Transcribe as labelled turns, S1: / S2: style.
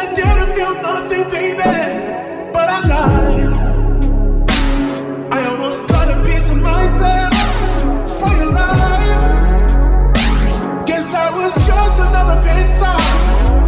S1: I did feel nothing, baby. But I lied. I almost cut a piece of myself for your life. Guess I was just another pit stop.